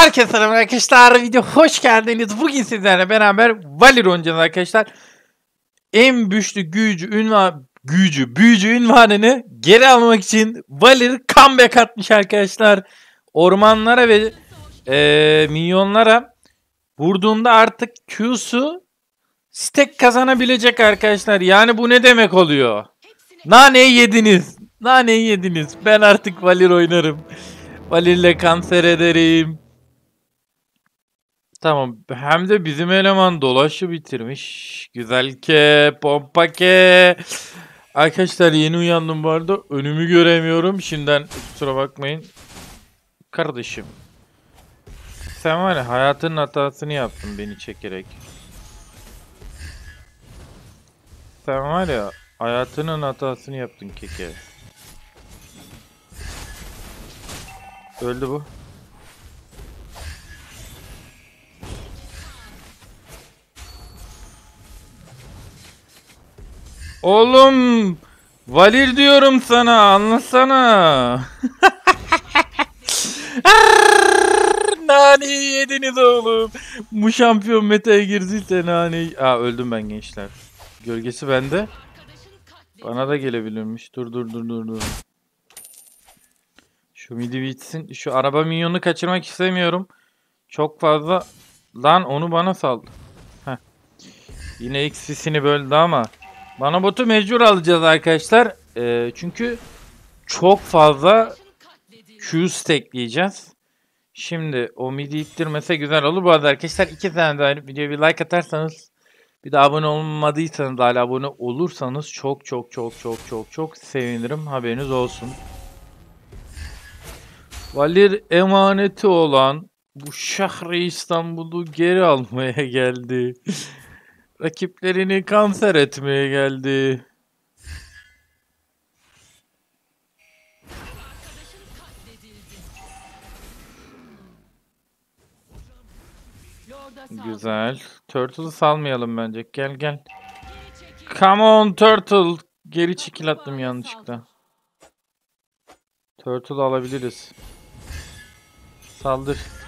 Herkese selam arkadaşlar. Video hoş geldiniz. Bugün sizlerle beraber Valir oynayacağız arkadaşlar. En güçlü gücü, ünvan, gücü, büyücü ünvanını geri almak için Valir comeback atmış arkadaşlar. Ormanlara ve e, minyonlara vurduğunda artık Q'su stack kazanabilecek arkadaşlar. Yani bu ne demek oluyor? Naneyi yediniz. Naneyi yediniz. Ben artık Valir oynarım. Valir'le kanser ederim. Tamam. Hem de bizim eleman dolaşı bitirmiş. Güzel ke, pompa ke. Arkadaşlar yeni uyandım bu arada. Önümü göremiyorum. Şimdiden kusura bakmayın. Kardeşim. Sen var ya hayatının hatasını yaptın beni çekerek. Sen var ya hayatının hatasını yaptın keke. Öldü bu. Oğlum Valir diyorum sana anlasana. naneyi yediniz oğlum. Bu şampiyon meta'ya girdiyse naneyi... Aa öldüm ben gençler. Gölgesi bende. Bana da gelebilirmiş. Dur dur dur dur dur. Şu midi bitsin. Şu araba minyonu kaçırmak istemiyorum. Çok fazla. Lan onu bana saldı. Heh. Yine XC'sini böldü ama. Bana botu mecbur alacağız arkadaşlar. Ee, çünkü çok fazla Q stackleyeceğiz. Şimdi o midi ittirmese güzel olur. Bu arada arkadaşlar iki tane daha videoya bir like atarsanız bir de abone olmadıysanız hala abone olursanız çok çok çok çok çok çok sevinirim. Haberiniz olsun. Valir emaneti olan bu Şahri İstanbul'u geri almaya geldi. Rakiplerini kanser etmeye geldi. Güzel. Turtle'ı salmayalım bence. Gel gel. Come on Turtle. Geri çekil attım yanlışlıkla. Turtle alabiliriz. Saldır.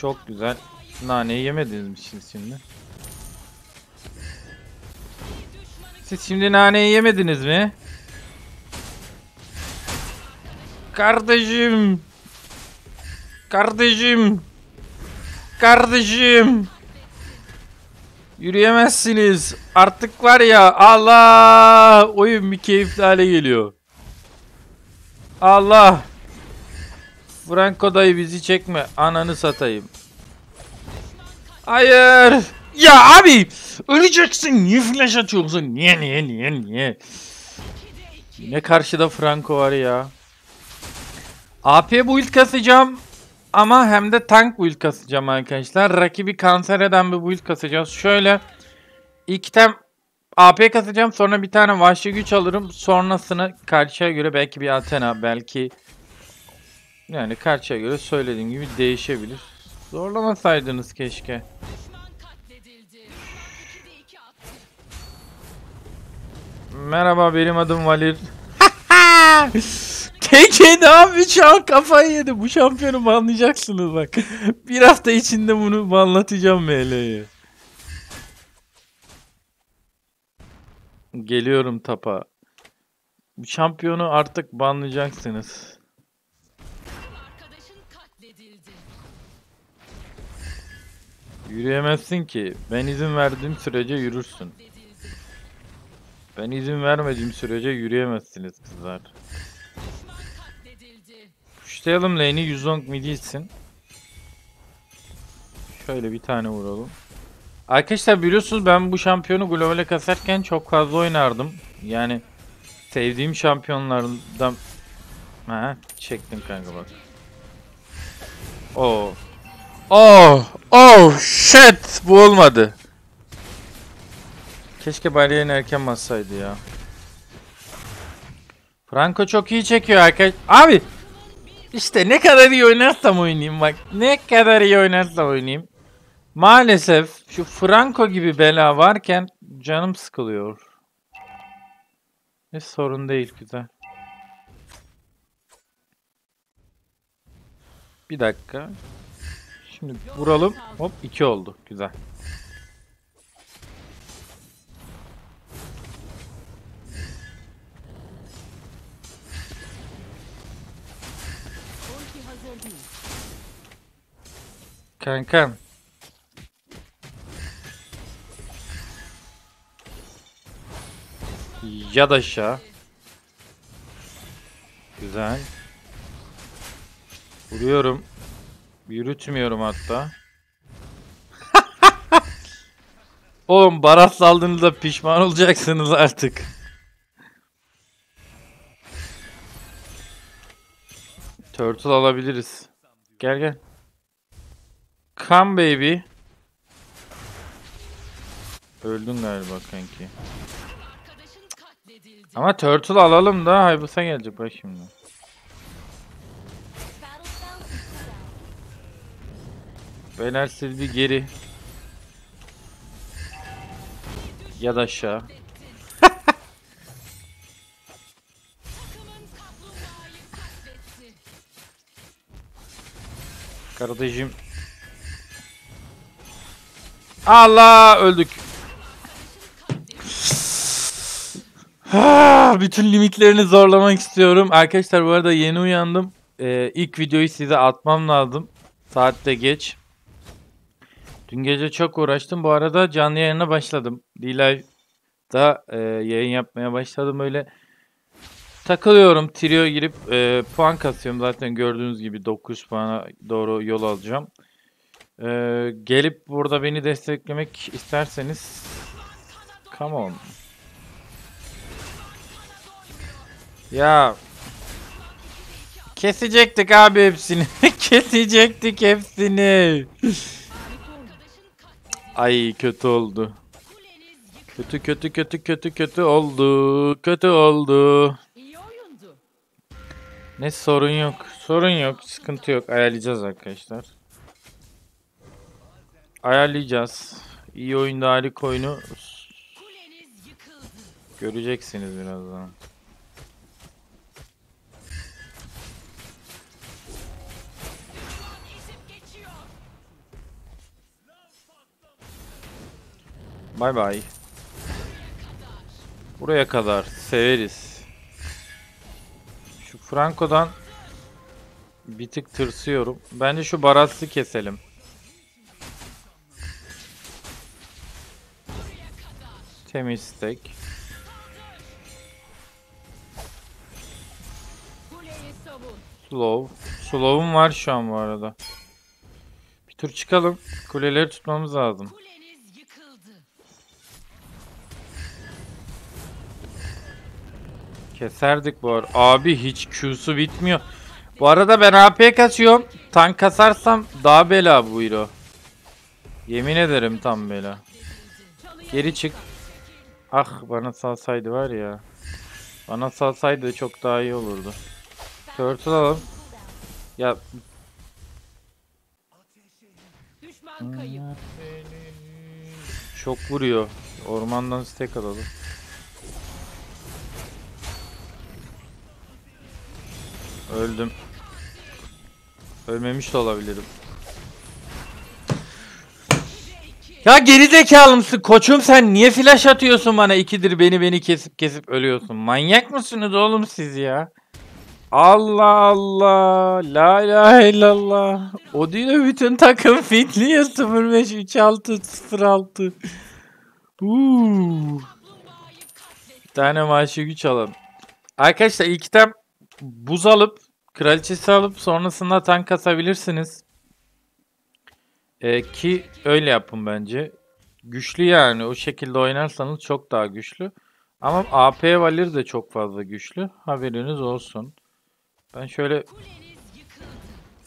Çok güzel. Naneyi yemediniz mi siz şimdi? Siz şimdi naneyi yemediniz mi? Kardeşim. Kardeşim. Kardeşim. Yürüyemezsiniz. Artık var ya Allah. Oyun bir keyifli hale geliyor. Allah. Franco dayı bizi çekme. Ananı satayım. Hayır. Ya abi. Öleceksin. Niye flash atıyorsun? Niye niye niye niye? Yine karşıda Franco var ya. AP build kasacağım. Ama hem de tank build kasacağım arkadaşlar. Rakibi kanser eden bir build kasacağız. Şöyle. İlk tem AP kasacağım. Sonra bir tane vahşi güç alırım. Sonrasını karşıya göre belki bir Athena. Belki yani karşıya göre söylediğim gibi değişebilir. Zorlamasaydınız keşke. Merhaba benim adım Valir. TK ne şu an kafayı yedi. Bu şampiyonu banlayacaksınız bak. Bir hafta içinde bunu banlatacağım ML'ye. Geliyorum tapa. Bu şampiyonu artık banlayacaksınız. Yürüyemezsin ki. Ben izin verdiğim sürece yürürsün. Ben izin vermediğim sürece yürüyemezsiniz kızlar. Kuşlayalım lane'i 110 midi itsin. Şöyle bir tane vuralım. Arkadaşlar biliyorsunuz ben bu şampiyonu globale kasarken çok fazla oynardım. Yani sevdiğim şampiyonlardan... Ha çektim kanka bak. Oh. Oh. Oh shit. Bu olmadı. Keşke bariyerini erken bassaydı ya. Franco çok iyi çekiyor arkadaş. Abi işte ne kadar iyi oynarsam oynayayım bak. Ne kadar iyi oynarsam oynayayım. Maalesef şu Franco gibi bela varken canım sıkılıyor. Hiç sorun değil güzel. Bir dakika. Şimdi vuralım. Hop 2 oldu. Güzel. Kankam. Ya da aşağı. Güzel. Vuruyorum. Yürütmüyorum hatta. Oğlum barat saldığınızda pişman olacaksınız artık. Turtle alabiliriz. Gel gel. Come baby. Öldün galiba kanki. Ama turtle alalım da Haybus'a gelecek bak şimdi. Beyler siz bir geri. Ya da aşağı. Kardeşim. Allah öldük. Ha, Bütün limitlerini zorlamak istiyorum. Arkadaşlar bu arada yeni uyandım. Ee, ilk videoyu size atmam lazım. Saatte geç. Dün gece çok uğraştım. Bu arada canlı yayına başladım. D-Live'da e, yayın yapmaya başladım. Öyle takılıyorum. Trio girip e, puan kasıyorum. Zaten gördüğünüz gibi 9 puana doğru yol alacağım. E, gelip burada beni desteklemek isterseniz come on. Ya kesecektik abi hepsini. kesecektik hepsini. Ay kötü oldu. Kötü kötü kötü kötü kötü oldu. Kötü oldu. Ne sorun yok. Sorun yok. Sıkıntı yok. Ayarlayacağız arkadaşlar. Ayarlayacağız. İyi oyunda harika oyunu göreceksiniz birazdan. Bay bay. Buraya kadar severiz. Şu Franco'dan bir tık tırsıyorum. Bence şu Barat'ı keselim. Temiz stack. Slow. Slow'um var şu an bu arada. Bir tur çıkalım. Kuleleri tutmamız lazım. Keserdik bu arada. Abi hiç Q'su bitmiyor. Bu arada ben AP kasıyorum. Tank kasarsam daha bela bu hero. Yemin ederim tam bela. Geri çık. Ah bana salsaydı var ya. Bana salsaydı çok daha iyi olurdu. Turtle alalım. Ya çok vuruyor. Ormandan stack alalım. Öldüm. Ölmemiş de olabilirim. Ya geri zekalı mısın koçum sen niye flash atıyorsun bana ikidir beni beni kesip kesip ölüyorsun. Manyak mısınız oğlum siz ya? Allah Allah. La ilahe illallah. O değil de bütün takım fitliyor 05 36 06. Uuu. Bir tane maaşı güç alalım. Arkadaşlar ilk item buz alıp kraliçesi alıp sonrasında tank kasabilirsiniz. Ee, ki öyle yapın bence. Güçlü yani o şekilde oynarsanız çok daha güçlü. Ama AP Valir de çok fazla güçlü. Haberiniz olsun. Ben şöyle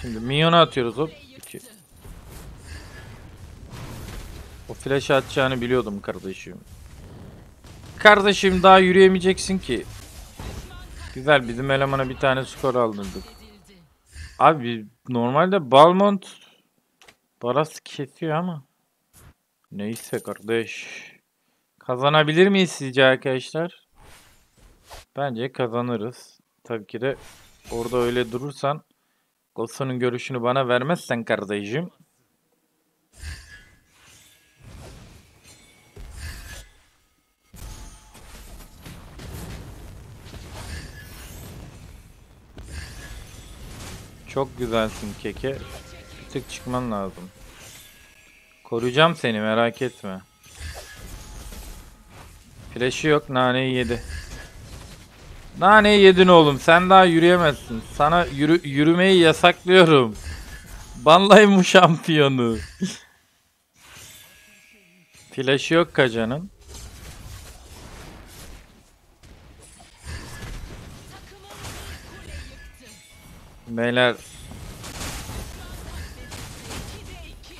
şimdi minyonu atıyoruz hop. İki. O flash atacağını biliyordum kardeşim. Kardeşim daha yürüyemeyeceksin ki. Güzel bizim elemana bir tane skor aldırdık. Abi normalde Balmont Baras kesiyor ama. Neyse kardeş. Kazanabilir miyiz sizce arkadaşlar? Bence kazanırız. Tabii ki de orada öyle durursan Gosu'nun görüşünü bana vermezsen kardeşim. Çok güzelsin keke. Bir tık çıkman lazım. Koruyacağım seni merak etme. Flash'ı yok naneyi yedi. Naneyi yedin oğlum sen daha yürüyemezsin. Sana yürü, yürümeyi yasaklıyorum. Banlayın bu şampiyonu. Flash'ı yok kacanın. Beyler 2'de 2.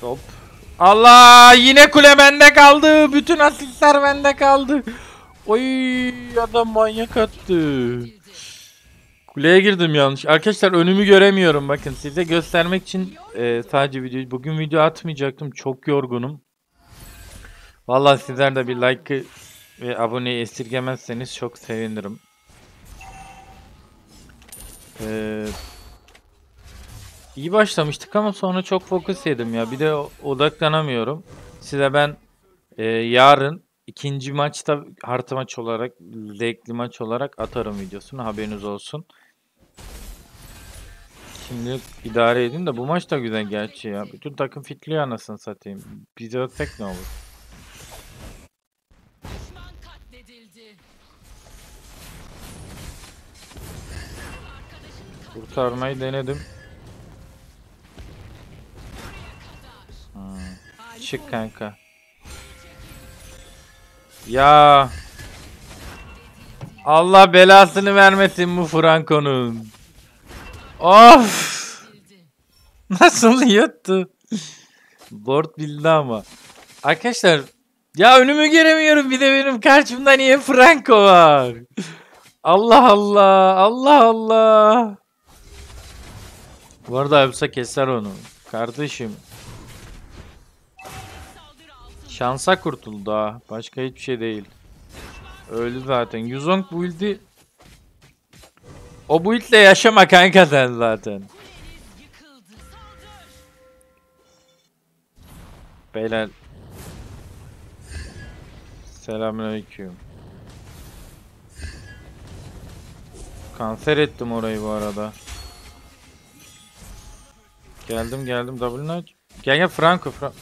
Hop. Allah yine kule bende kaldı. Bütün asistler bende kaldı. Oy adam manyak attı. Kuleye girdim yanlış. Arkadaşlar önümü göremiyorum. Bakın size göstermek için e, sadece video. Bugün video atmayacaktım. Çok yorgunum. Vallahi sizler de bir like ve aboneyi esirgemezseniz çok sevinirim. Eee İyi başlamıştık ama sonra çok fokus yedim ya. Bir de odaklanamıyorum. Size ben e, yarın ikinci maçta artı maç olarak, zevkli maç olarak atarım videosunu. Haberiniz olsun. Şimdi idare edin de bu maç da güzel gerçi ya. Bütün takım fitliyor anasını satayım. Biz ölsek ne olur? Kurtarmayı denedim. Hmm. Çık kanka. Ya. Allah belasını vermesin bu Franco'nun. Of. Nasıl yuttu? Lord bildi ama. Arkadaşlar ya önümü göremiyorum bir de benim karşımda niye Franco var? Allah Allah Allah Allah. Bu arada Elsa keser onu. Kardeşim şansa kurtuldu ha. Başka hiçbir şey değil. Öldü zaten. Yuzong build'i o build'le yaşama kanka sen zaten. Beyler. Selamünaleyküm. Kanser ettim orayı bu arada. Geldim geldim W'ni aç. Gel gel Franco. Fra.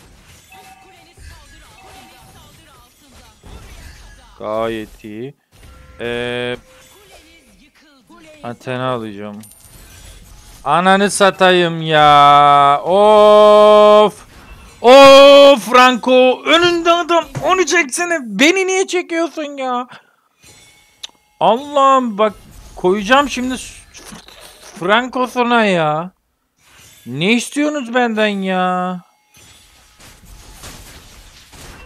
Gayet iyi. Ee, Athena alacağım. Ananı satayım ya. Of. Of Franco. Önünde adam. Onu çeksene. Beni niye çekiyorsun ya? Allah'ım bak koyacağım şimdi Franco sana ya. Ne istiyorsunuz benden ya?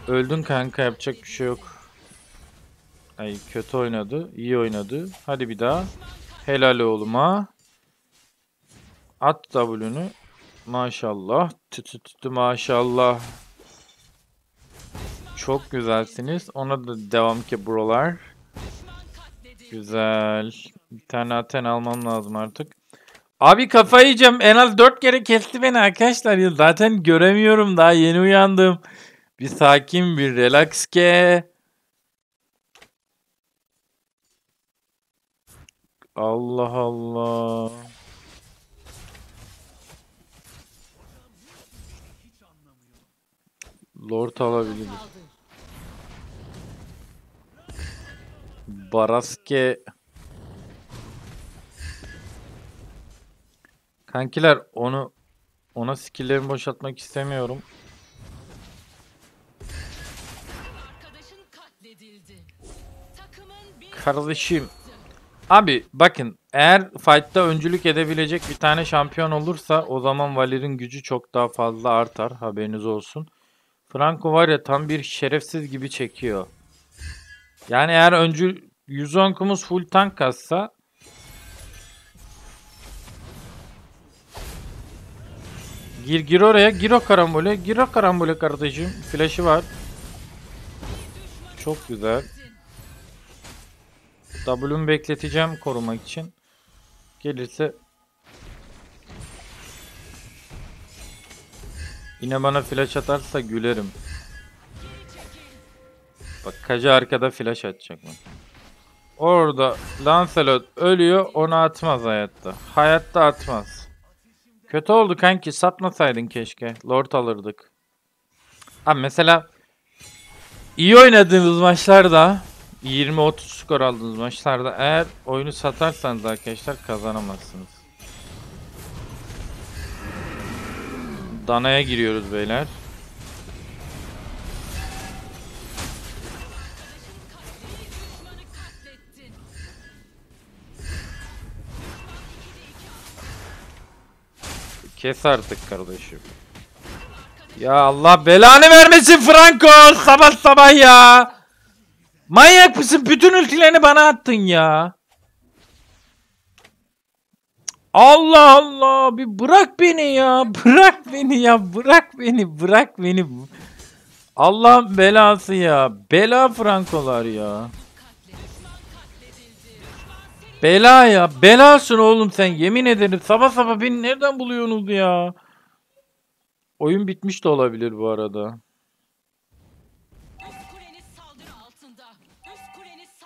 Öldün kanka yapacak bir şey yok. Ay kötü oynadı. iyi oynadı. Hadi bir daha. Helal oğluma. At W'nü. Maşallah. Tü tü tü tü maşallah. Çok güzelsiniz. Ona da devam ki buralar. Güzel. Bir tane Aten almam lazım artık. Abi kafayı yiyeceğim. En az 4 kere kesti beni arkadaşlar. Ya zaten göremiyorum. Daha yeni uyandım. Bir sakin bir relax ke. Allah Allah. Lord alabiliriz. Saldır. Baraske. Kankiler onu ona skill'lerimi boşaltmak istemiyorum. Kardeşim. Abi bakın eğer fight'ta öncülük edebilecek bir tane şampiyon olursa o zaman Valer'in gücü çok daha fazla artar. Haberiniz olsun. Franco var ya tam bir şerefsiz gibi çekiyor. Yani eğer öncü Yuzong'umuz full tank kassa Gir gir oraya. Gir o karambole. Gir o karambole kardeşim. Flash'ı var. Çok güzel. W'mu bekleteceğim korumak için. Gelirse Yine bana flash atarsa gülerim. Bak Kaca arkada flash atacak mı? Orada Lancelot ölüyor onu atmaz hayatta. Hayatta atmaz. Kötü oldu kanki satmasaydın keşke. Lord alırdık. Abi mesela iyi oynadığınız maçlarda 20-30 skor aldığınız maçlarda eğer oyunu satarsanız arkadaşlar kazanamazsınız. Dana'ya giriyoruz beyler. Kes artık kardeşim. Ya Allah belanı vermesin Franco sabah sabah ya. Manyak mısın? Bütün ultilerini bana attın ya. Allah Allah bir bırak beni ya. Bırak beni ya. Bırak beni. Bırak beni. Allah'ın belası ya. Bela Frankolar ya. Bela ya. Belasın oğlum sen. Yemin ederim. Sabah sabah beni nereden buluyorsunuz ya? Oyun bitmiş de olabilir bu arada.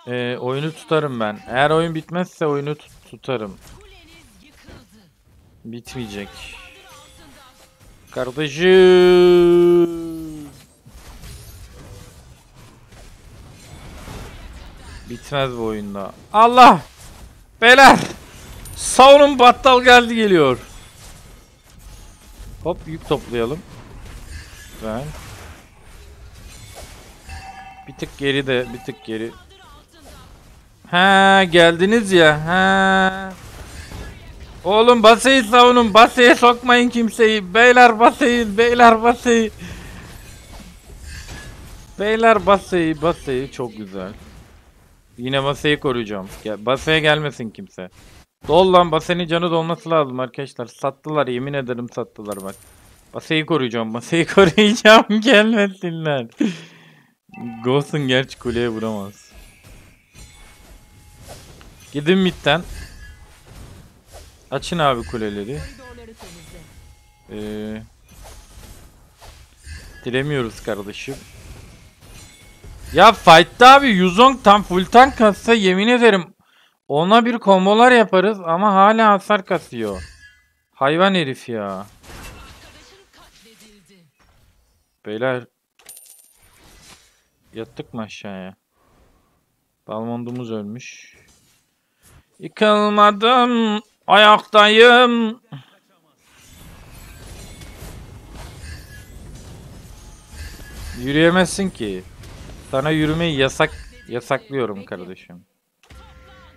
Ee, oyunu tutarım ben. Eğer oyun bitmezse oyunu tut- tutarım. Bitmeyecek. Kardeşim. Bitmez bu oyunda. Allah! Beyler! Savunun battal geldi geliyor. Hop yük toplayalım. Güzel. Bir tık geri de bir tık geri. Ha geldiniz ya. Ha. Oğlum baseyi savunun. Baseye sokmayın kimseyi. Beyler baseyi. Beyler baseyi. Beyler baseyi. Baseyi çok güzel. Yine baseyi koruyacağım. Gel, baseye gelmesin kimse. Dol lan basenin canı dolması lazım arkadaşlar. Sattılar yemin ederim sattılar bak. Baseyi koruyacağım. Baseyi koruyacağım. Gelmesinler. Ghost'un gerçi kuleye vuramaz. Gidin midden. Açın abi kuleleri. Ee, dilemiyoruz kardeşim. Ya fight'ta abi Yuzong tam full tank kassa yemin ederim ona bir kombolar yaparız ama hala hasar kasıyor. Hayvan herif ya. Beyler yattık mı aşağıya? Balmondumuz ölmüş. Yıkılmadım, ayaktayım. Yürüyemezsin ki. Sana yürümeyi yasak yasaklıyorum kardeşim.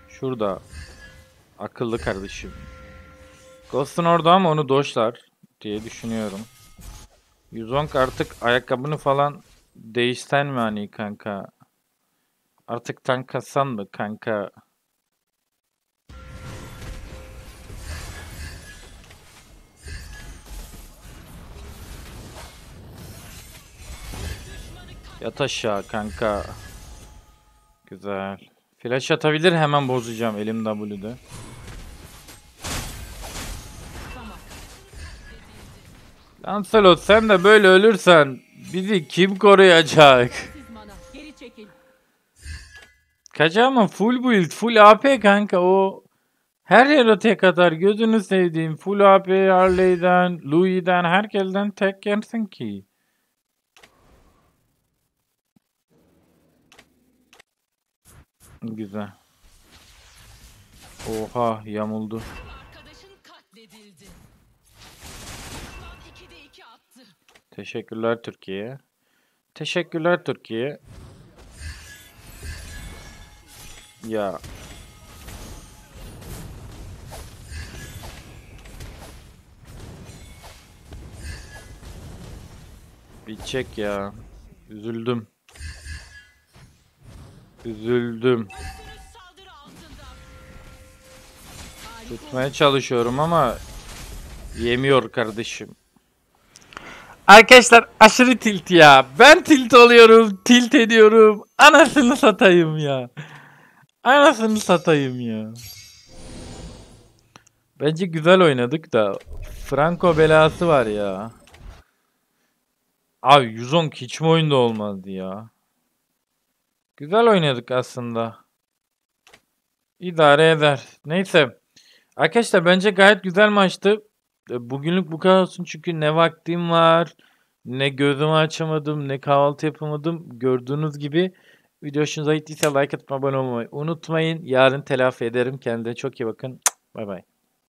Şurada. Akıllı kardeşim. Ghost'un orada ama onu doşlar diye düşünüyorum. Yuzong artık ayakkabını falan değişsen mi hani kanka? Artık tank kassan mı kanka? Yat aşağı kanka. Güzel. Flash atabilir hemen bozacağım elim W'de. Lancelot sen de böyle ölürsen bizi kim koruyacak? Siz mana. Geri çekil. Kaça ama full build, full AP kanka o her yere tek atar. Gözünü sevdiğim full AP Harley'den, Louis'den, herkesten tek yersin ki. Güzel. Oha yamuldu. Arkadaşın katledildi. Düşman 2'de 2 attı. Teşekkürler Türkiye. Teşekkürler Türkiye. Ya. Bitecek ya. Üzüldüm. Üzüldüm. Tutmaya çalışıyorum ama yemiyor kardeşim. Arkadaşlar aşırı tilt ya. Ben tilt oluyorum, tilt ediyorum. Anasını satayım ya. Anasını satayım ya. Bence güzel oynadık da Franco belası var ya. Abi 110 hiç mi oyunda olmazdı ya? Güzel oynadık aslında. İdare eder. Neyse. Arkadaşlar bence gayet güzel maçtı. E, Bugünlük bu kadar olsun çünkü ne vaktim var, ne gözümü açamadım, ne kahvaltı yapamadım. Gördüğünüz gibi video hoşunuza gittiyse like atıp abone olmayı unutmayın. Yarın telafi ederim. Kendinize çok iyi bakın. Bay bay.